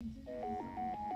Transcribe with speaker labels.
Speaker 1: Thank you.